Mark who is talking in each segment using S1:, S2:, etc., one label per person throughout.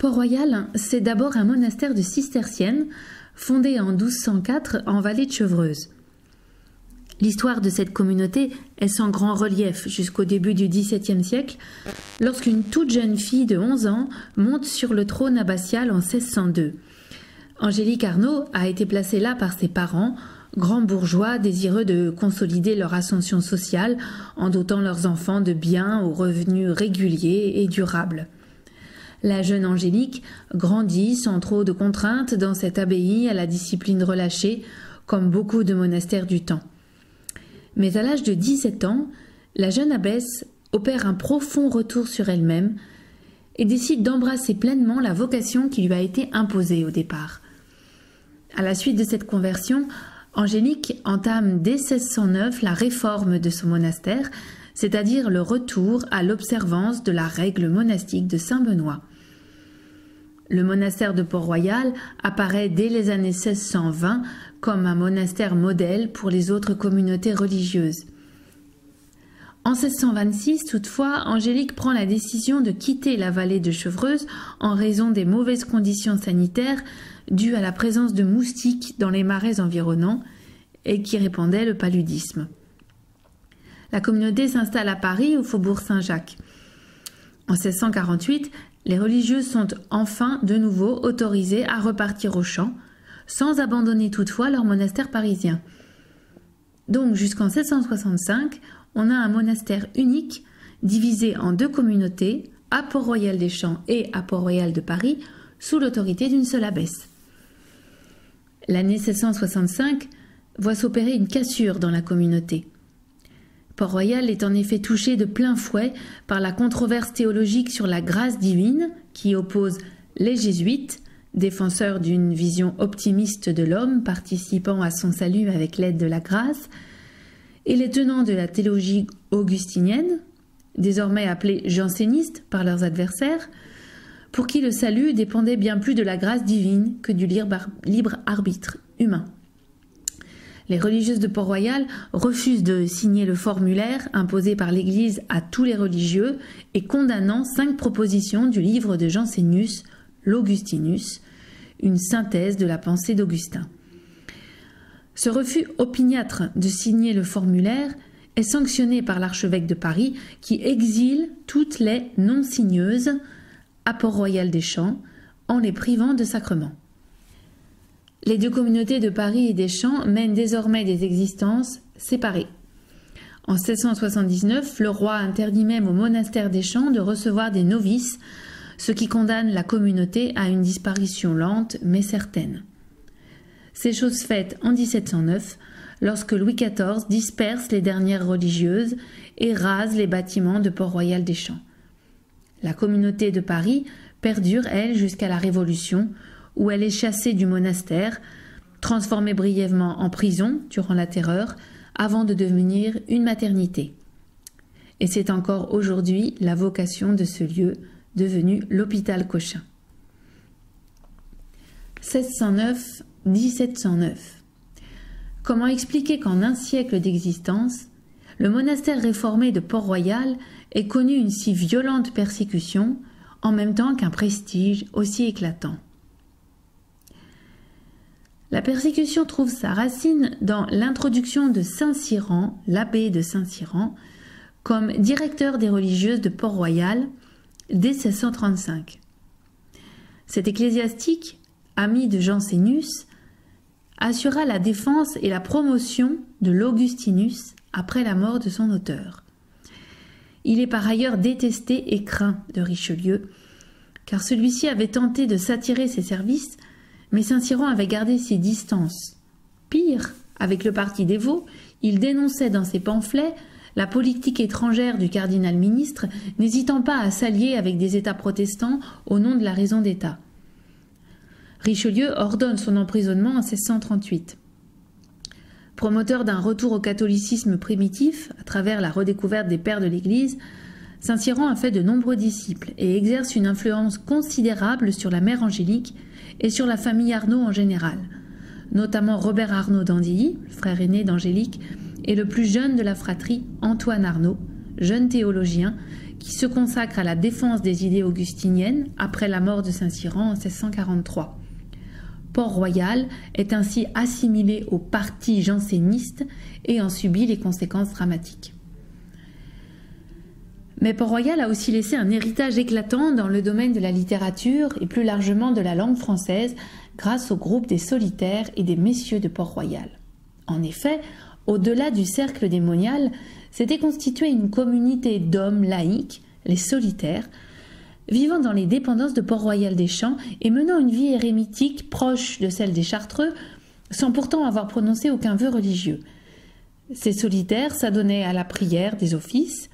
S1: Port-Royal, c'est d'abord un monastère de cisterciennes fondé en 1204 en vallée de Chevreuse. L'histoire de cette communauté est sans grand relief jusqu'au début du XVIIe siècle, lorsqu'une toute jeune fille de 11 ans monte sur le trône abbatial en 1602. Angélique Arnaud a été placée là par ses parents, grands bourgeois désireux de consolider leur ascension sociale en dotant leurs enfants de biens aux revenus réguliers et durables. La jeune Angélique grandit sans trop de contraintes dans cette abbaye à la discipline relâchée, comme beaucoup de monastères du temps. Mais à l'âge de 17 ans, la jeune abbesse opère un profond retour sur elle-même et décide d'embrasser pleinement la vocation qui lui a été imposée au départ. À la suite de cette conversion, Angélique entame dès 1609 la réforme de son monastère, c'est-à-dire le retour à l'observance de la règle monastique de Saint-Benoît. Le monastère de Port-Royal apparaît dès les années 1620 comme un monastère modèle pour les autres communautés religieuses. En 1626, toutefois, Angélique prend la décision de quitter la vallée de Chevreuse en raison des mauvaises conditions sanitaires dues à la présence de moustiques dans les marais environnants et qui répandaient le paludisme. La communauté s'installe à Paris, au faubourg Saint-Jacques. En 1648, les religieuses sont enfin de nouveau autorisées à repartir au champ, sans abandonner toutefois leur monastère parisien. Donc jusqu'en 1665, on a un monastère unique divisé en deux communautés, à Port-Royal des Champs et à Port-Royal de Paris, sous l'autorité d'une seule abbesse. L'année 1665 voit s'opérer une cassure dans la communauté. Port-Royal est en effet touché de plein fouet par la controverse théologique sur la grâce divine qui oppose les jésuites, défenseurs d'une vision optimiste de l'homme participant à son salut avec l'aide de la grâce, et les tenants de la théologie augustinienne, désormais appelés jansénistes par leurs adversaires, pour qui le salut dépendait bien plus de la grâce divine que du libre arbitre humain. Les religieuses de Port-Royal refusent de signer le formulaire imposé par l'Église à tous les religieux et condamnant cinq propositions du livre de Jansénius, l'Augustinus, une synthèse de la pensée d'Augustin. Ce refus opiniâtre de signer le formulaire est sanctionné par l'archevêque de Paris qui exile toutes les non-signeuses à Port-Royal des Champs en les privant de sacrement. Les deux communautés de Paris et des Champs mènent désormais des existences séparées. En 1679, le roi interdit même au monastère des Champs de recevoir des novices, ce qui condamne la communauté à une disparition lente mais certaine. C'est chose faite en 1709, lorsque Louis XIV disperse les dernières religieuses et rase les bâtiments de Port-Royal des Champs. La communauté de Paris perdure, elle, jusqu'à la Révolution, où elle est chassée du monastère, transformée brièvement en prison durant la Terreur, avant de devenir une maternité. Et c'est encore aujourd'hui la vocation de ce lieu, devenu l'hôpital Cochin. 1609-1709. Comment expliquer qu'en un siècle d'existence, le monastère réformé de Port-Royal ait connu une si violente persécution en même temps qu'un prestige aussi éclatant? La persécution trouve sa racine dans l'introduction de Saint-Cyran, l'abbé de Saint-Cyran, comme directeur des religieuses de Port-Royal dès 1635. Cet ecclésiastique, ami de Jansénus, assura la défense et la promotion de l'Augustinus après la mort de son auteur. Il est par ailleurs détesté et craint de Richelieu, car celui-ci avait tenté de s'attirer ses services mais Saint-Cyran avait gardé ses distances. Pire, avec le parti des Vaux, il dénonçait dans ses pamphlets la politique étrangère du cardinal ministre, n'hésitant pas à s'allier avec des États protestants au nom de la raison d'État. Richelieu ordonne son emprisonnement en 1638. Promoteur d'un retour au catholicisme primitif à travers la redécouverte des pères de l'Église, Saint-Cyran a fait de nombreux disciples et exerce une influence considérable sur la mère Angélique et sur la famille Arnaud en général, notamment Robert Arnaud d'Andilly, frère aîné d'Angélique, et le plus jeune de la fratrie, Antoine Arnaud, jeune théologien, qui se consacre à la défense des idées augustiniennes après la mort de Saint-Cyran en 1643. Port-Royal est ainsi assimilé au parti janséniste et en subit les conséquences dramatiques. Mais Port-Royal a aussi laissé un héritage éclatant dans le domaine de la littérature et plus largement de la langue française grâce au groupe des solitaires et des messieurs de Port-Royal. En effet, au-delà du cercle démonial, s'était constituée une communauté d'hommes laïcs, les solitaires, vivant dans les dépendances de Port-Royal des Champs et menant une vie érémitique proche de celle des Chartreux, sans pourtant avoir prononcé aucun vœu religieux. Ces solitaires s'adonnaient à la prière des offices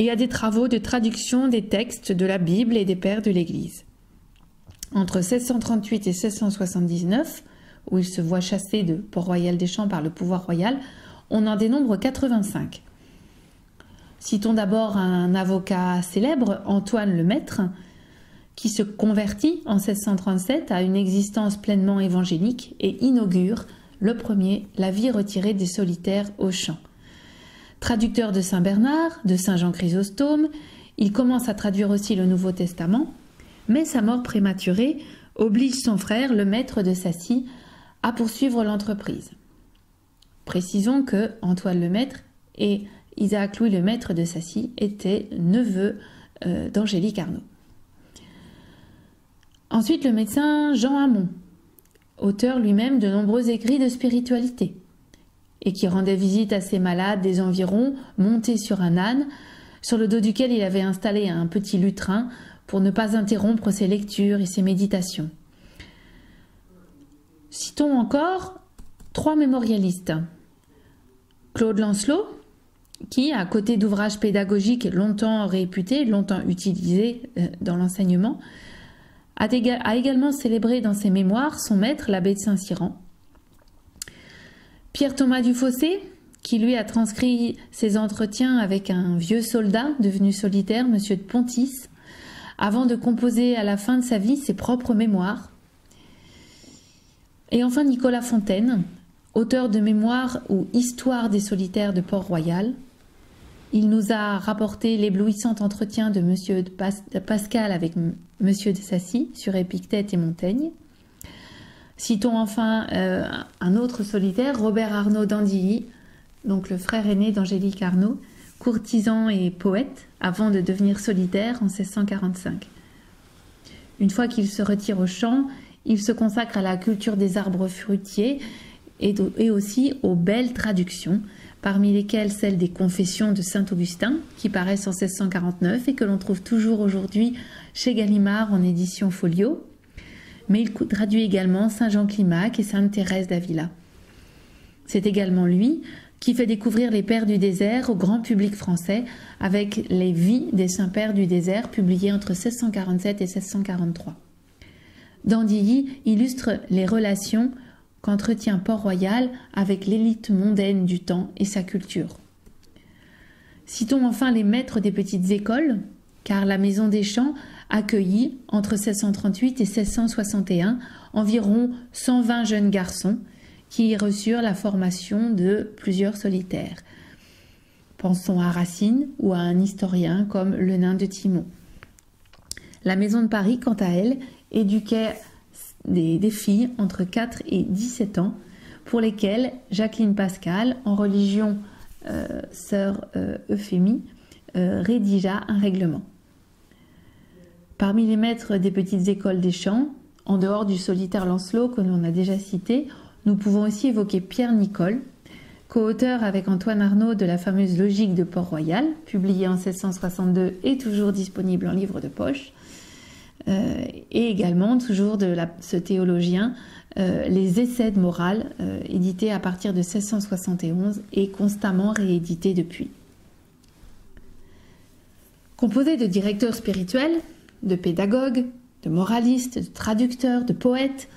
S1: et à des travaux de traduction des textes de la Bible et des pères de l'Église. Entre 1638 et 1679, où ils se voient chassés de Port-Royal des Champs par le pouvoir royal, on en dénombre 85. Citons d'abord un avocat célèbre, Antoine Lemaître, qui se convertit en 1637 à une existence pleinement évangélique et inaugure le premier la vie retirée des solitaires au champ. Traducteur de Saint Bernard, de Saint Jean Chrysostome, il commence à traduire aussi le Nouveau Testament, mais sa mort prématurée oblige son frère, le maître de Sassy, à poursuivre l'entreprise. Précisons que Antoine Lemaître et Isaac Louis le maître de Sassy était neveu euh, d'Angélique Arnaud. Ensuite, le médecin Jean Hamon, auteur lui-même de nombreux écrits de spiritualité, et qui rendait visite à ses malades des environs, monté sur un âne, sur le dos duquel il avait installé un petit lutrin pour ne pas interrompre ses lectures et ses méditations. Citons encore trois mémorialistes. Claude Lancelot, qui, à côté d'ouvrages pédagogiques longtemps réputés, longtemps utilisés euh, dans l'enseignement, a, également célébré dans ses mémoires son maître, l'abbé de Saint-Cyran. Pierre Thomas Dufossé, qui lui a transcrit ses entretiens avec un vieux soldat devenu solitaire, monsieur de Pontis, avant de composer à la fin de sa vie ses propres mémoires. Et enfin Nicolas Fontaine, auteur de mémoires ou Histoire des solitaires de Port-Royal, il nous a rapporté l'éblouissant entretien de Monsieur Pascal avec Monsieur de Sassy sur Épictète et Montaigne. Citons enfin euh, un autre solitaire, Robert Arnaud d'Andilly, donc le frère aîné d'Angélique Arnaud, courtisan et poète avant de devenir solitaire en 1645. Une fois qu'il se retire au champ, il se consacre à la culture des arbres fruitiers et aussi aux belles traductions, parmi lesquelles celle des Confessions de Saint Augustin, qui paraissent en 1649 et que l'on trouve toujours aujourd'hui chez Gallimard en édition folio. Mais il traduit également Saint Jean Climac et Sainte Thérèse d'Avila. C'est également lui qui fait découvrir les Pères du désert au grand public français avec les Vies des Saints Pères du désert publiées entre 1647 et 1643. Dandilly illustre les relations qu'entretient Port-Royal avec l'élite mondaine du temps et sa culture. Citons enfin les maîtres des petites écoles, car la Maison des Champs accueillit entre 1638 et 1661 environ 120 jeunes garçons qui y reçurent la formation de plusieurs solitaires. Pensons à Racine ou à un historien comme le nain de Timon. La Maison de Paris, quant à elle, éduquait des, filles entre 4 et 17 ans pour lesquelles Jacqueline Pascal, en religion euh, sœur euh, Euphémie, euh, rédigea un règlement. Parmi les maîtres des petites écoles des champs, en dehors du solitaire Lancelot que l'on a déjà cité, nous pouvons aussi évoquer Pierre Nicole, co-auteur avec Antoine Arnaud de la fameuse Logique de Port-Royal, publiée en 1662 et toujours disponible en livre de poche, euh, et également toujours de ce théologien euh, les essais de morale euh, édités à partir de 1671 et constamment réédités depuis. Composé de directeurs spirituels, de pédagogues, de moralistes, de traducteurs, de poètes,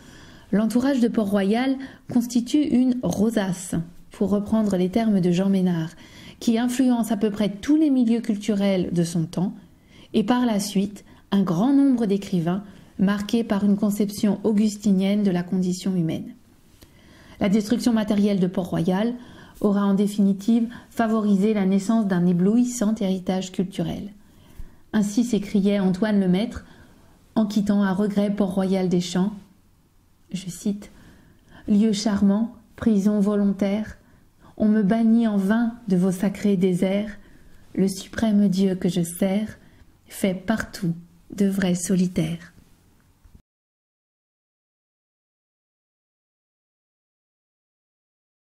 S1: l'entourage de Port-Royal constitue une rosace, pour reprendre les termes de Jean Ménard, qui influence à peu près tous les milieux culturels de son temps et par la suite un grand nombre d'écrivains marqués par une conception augustinienne de la condition humaine. La destruction matérielle de Port-Royal aura en définitive favorisé la naissance d'un éblouissant héritage culturel. Ainsi s'écriait Antoine le Maître en quittant à regret Port-Royal des Champs. Je cite Lieu charmant, prison volontaire, on me bannit en vain de vos sacrés déserts, le suprême Dieu que je sers fait partout de vrais solitaires.